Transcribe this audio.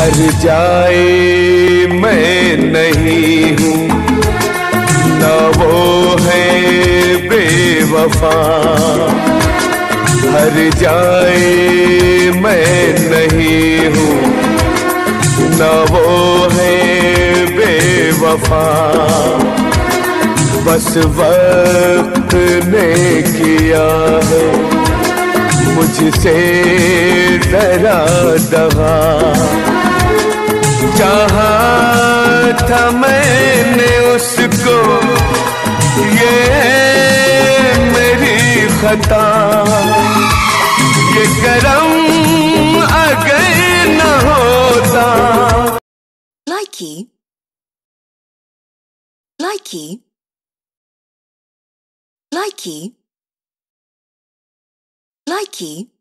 हर जाए, मैं नहीं हूँ। न वो है बेवफा। हर जाए, मैं नहीं हूँ। न वो है बेवफा। बस वक्त ने किया है, मुझसे डरा दगा। था मैंने उसको ये मेरी खता ये करम अगर न होता Likey. Likey. Likey. Likey.